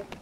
people